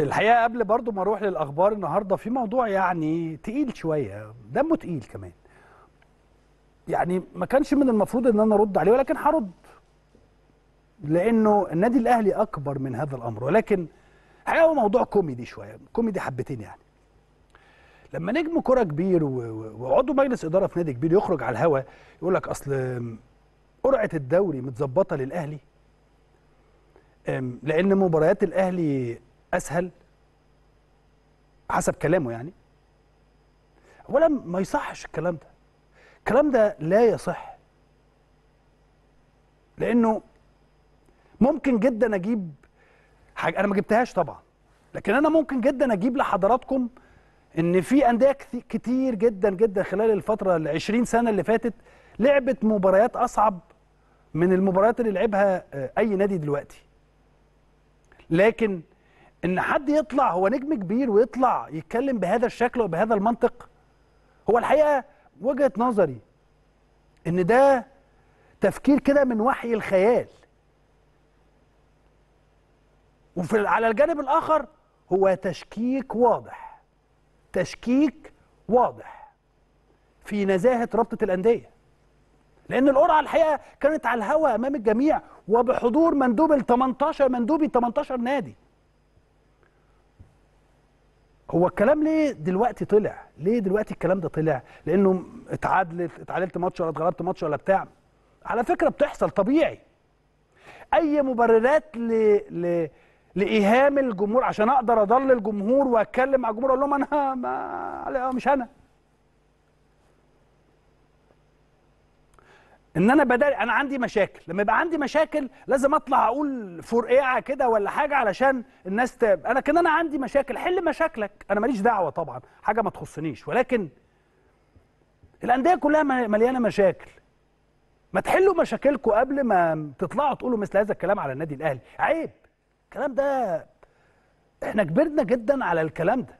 الحقيقة قبل برضو ما أروح للأخبار النهارده في موضوع يعني تقيل شوية دمه تقيل كمان. يعني ما كانش من المفروض إن أنا أرد عليه ولكن هرد. لأنه النادي الأهلي أكبر من هذا الأمر ولكن الحقيقة هو موضوع كوميدي شوية كوميدي حبتين يعني. لما نجم كرة كبير وعضو مجلس إدارة في نادي كبير يخرج على الهوا يقول لك أصل قرعة الدوري متظبطة للأهلي. لأن مباريات الأهلي أسهل حسب كلامه يعني. اولا ما يصحش الكلام ده. الكلام ده لا يصح. لأنه ممكن جدا أجيب حاجة أنا ما جبتهاش طبعا لكن أنا ممكن جدا أجيب لحضراتكم إن في أندية كثي- كتير جدا جدا خلال الفترة ال 20 سنة اللي فاتت لعبت مباريات أصعب من المباريات اللي لعبها آه، أي نادي دلوقتي. لكن إن حد يطلع هو نجم كبير ويطلع يتكلم بهذا الشكل وبهذا المنطق. هو الحقيقة وجهة نظري إن ده تفكير كده من وحي الخيال. وفي على الجانب الآخر هو تشكيك واضح. تشكيك واضح في نزاهة رابطة الأندية. لأن القرعة الحقيقة كانت على الهواء أمام الجميع وبحضور مندوب ال 18 مندوبي 18 نادي. هو الكلام ليه دلوقتي طلع؟ ليه دلوقتي الكلام ده طلع؟ لأنه اتعادلت اتعادلت ماتش ولا اتغلبت ماتش ولا بتاع. على فكرة بتحصل طبيعي. أي مبررات ل... ل... لإيهام الجمهور عشان أقدر أضل الجمهور وأتكلم مع الجمهور أقول لهم أنا ما مش أنا. ان أنا بدل أنا عندي مشاكل. لما يبقى عندي مشاكل لازم اطلع أقول فرقعه كده ولا حاجة علشان الناس ت... أنا كان أنا عندي مشاكل. حل مشاكلك. أنا ماليش دعوة طبعا. حاجة ما تخصنيش. ولكن الأندية كلها مليانة مشاكل. ما تحلوا مشاكلكم قبل ما تطلعوا تقولوا مثل هذا الكلام على النادي الأهلي. عيب. الكلام ده إحنا كبرنا جدا على الكلام ده.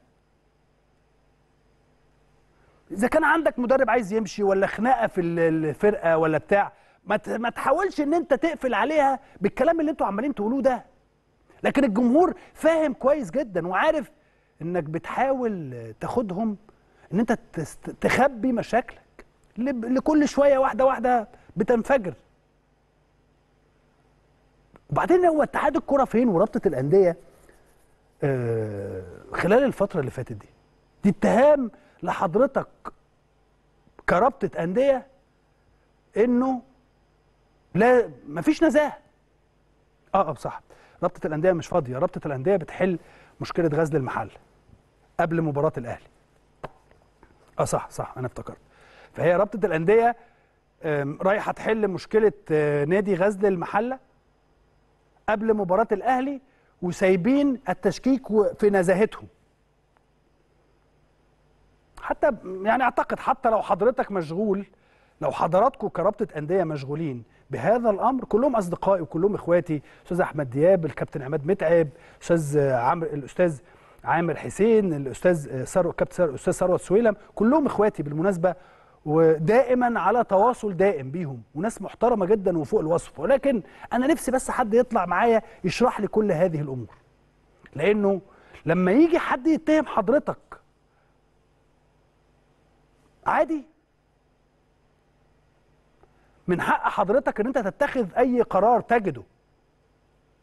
إذا كان عندك مدرب عايز يمشي ولا خناقة في ال- الفرقة ولا بتاع ما ما تحاولش إن أنت تقفل عليها بالكلام اللي أنتوا عمالين تقولوه ده. لكن الجمهور فاهم كويس جدا وعارف إنك بتحاول تاخدهم إن أنت تخبي مشاكلك لكل شوية واحدة واحدة بتنفجر. وبعدين هو اتحاد الكرة فين ورابطة الأندية؟ آه، خلال الفترة اللي فاتت دي. دي اتهام لحضرتك كرابطه أندية إنه لا مفيش نزاهة. آه آه صح. رابطه الأندية مش فاضية. رابطه الأندية بتحل مشكلة غزل المحل قبل مباراة الأهلي. آه صح صح. أنا افتكرت. فهي رابطه الأندية رايحة تحل مشكلة آه، نادي غزل المحله قبل مباراة الأهلي وسايبين التشكيك في نزاهتهم. حتى يعني أعتقد حتى لو حضرتك مشغول لو حضراتكم كرابطة أندية مشغولين بهذا الأمر كلهم أصدقائي وكلهم إخواتي أستاذ أحمد دياب الكابتن عماد متعب أستاذ عمرو الأستاذ عامر حسين الأستاذ ثروت كابتن ثروت- الاستاذ ثروت سويلم كلهم إخواتي بالمناسبة ودائما على تواصل دائم بيهم وناس محترمة جدا وفوق الوصف ولكن أنا نفسي بس حد يطلع معايا يشرح لي كل هذه الأمور. لأنه لما يجي حد يتهم حضرتك عادي. من حق حضرتك إن أنت تتخذ أي قرار تجده.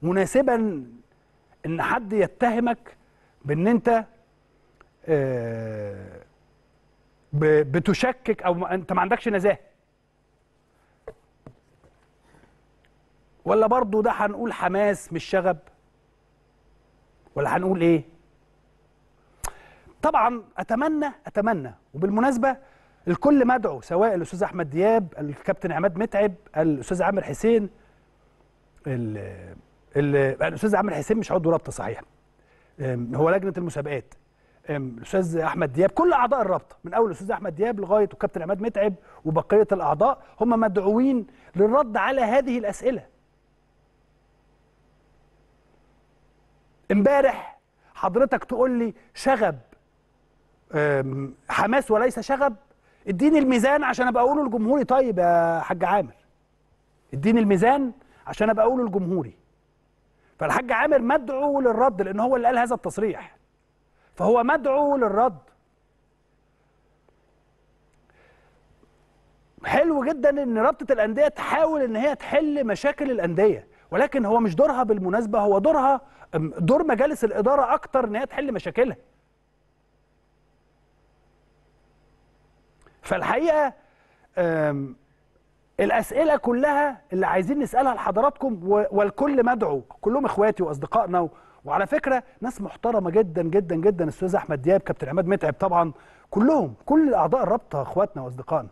مناسبا إن حد يتهمك بإن أنت آه، بتشكك أو أنت ما عندكش نزاهة. ولا برضو ده هنقول حماس مش شغب. ولا هنقول إيه؟ طبعا أتمنى أتمنى وبالمناسبة الكل مدعو سواء الأستاذ أحمد دياب الكابتن عماد متعب الأستاذ عامر حسين ال- ال- الأستاذ عامر حسين مش عضو رابطة صحيح. هو لجنة المسابقات. الأستاذ أحمد دياب كل أعضاء الرابطة من أول الأستاذ أحمد دياب لغاية الكابتن عماد متعب وبقية الأعضاء هم مدعوين للرد على هذه الأسئلة. امبارح حضرتك تقول لي شغب. حماس وليس شغب؟ اديني الميزان عشان ابقى اقوله لجمهوري. طيب يا حاج عامر اديني الميزان عشان ابقى اقوله لجمهوري. فالحاج عامر مدعو للرد لأن هو اللي قال هذا التصريح. فهو مدعو للرد. حلو جدا ان رابطة الأندية تحاول ان هي تحل مشاكل الأندية ولكن هو مش دورها بالمناسبة هو دورها دور مجالس الإدارة أكتر ان هي تحل مشاكلها. فالحقيقة الأسئلة كلها اللي عايزين نسألها لحضراتكم والكل مدعو كلهم إخواتي وأصدقائنا. وعلى فكرة ناس محترمة جدا جدا جدا الأستاذ أحمد دياب كابتن عماد متعب طبعا كلهم كل أعضاء الرابطة إخواتنا وأصدقائنا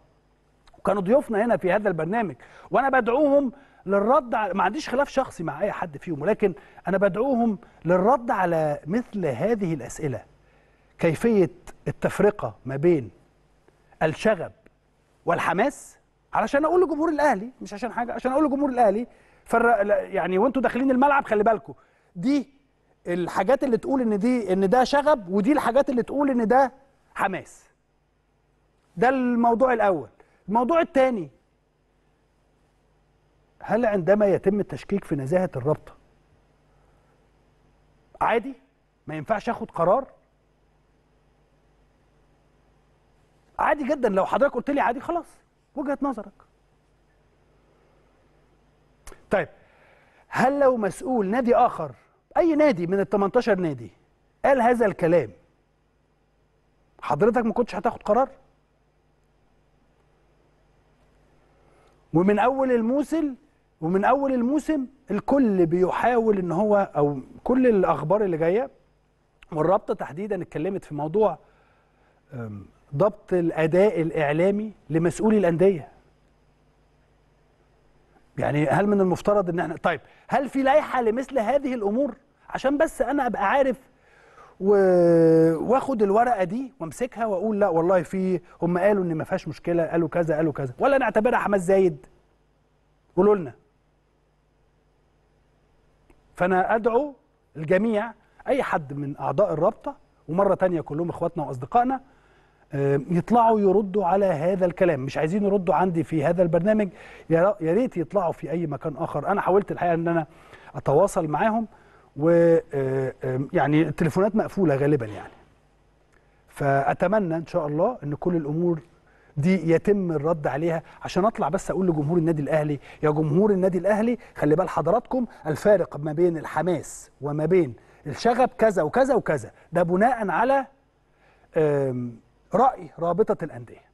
وكانوا ضيوفنا هنا في هذا البرنامج وأنا بدعوهم للرد على ما عنديش خلاف شخصي مع أي حد فيهم ولكن أنا بدعوهم للرد على مثل هذه الأسئلة كيفية التفرقة ما بين الشغب والحماس علشان أقول لجمهور الأهلي مش عشان حاجة عشان أقول لجمهور الأهلي لا، يعني وأنتوا داخلين الملعب خلي بالكم. دي الحاجات اللي تقول إن دي إن ده شغب ودي الحاجات اللي تقول إن ده حماس. ده الموضوع الأول. الموضوع الثاني هل عندما يتم التشكيك في نزاهة الرابطة عادي؟ ما ينفعش أخد قرار؟ عادي جدا. لو حضرتك قلت لي عادي خلاص. وجهة نظرك. طيب هل لو مسؤول نادي آخر أي نادي من ال 18 نادي قال هذا الكلام حضرتك ما كنتش هتاخد قرار؟ ومن أول الموسم ومن أول الموسم الكل بيحاول إن هو أو كل الأخبار اللي جاية والرابطة تحديدا اتكلمت في موضوع ضبط الأداء الإعلامي لمسؤولي الأندية. يعني هل من المفترض إن إحنا طيب هل في لائحة لمثل هذه الأمور؟ عشان بس أنا أبقى عارف و... وآخد الورقة دي وأمسكها وأقول لا والله في هم قالوا إن ما فيهاش مشكلة قالوا كذا قالوا كذا. ولا نعتبرها حماس زايد. قولوا لنا. فأنا أدعو الجميع أي حد من أعضاء الرابطة ومرة تانية كلهم إخواتنا وأصدقائنا يطلعوا يردوا على هذا الكلام. مش عايزين يردوا عندي في هذا البرنامج. يا ريت يطلعوا في أي مكان آخر. أنا حاولت الحقيقة إن أنا أتواصل معاهم و يعني التليفونات مقفولة غالبا يعني. فأتمنى إن شاء الله إن كل الأمور دي يتم الرد عليها. عشان أطلع بس أقول لجمهور النادي الأهلي يا جمهور النادي الأهلي خلي بال حضراتكم الفارق ما بين الحماس وما بين الشغب كذا وكذا وكذا. ده بناء على آم، رأي رابطة الأندية.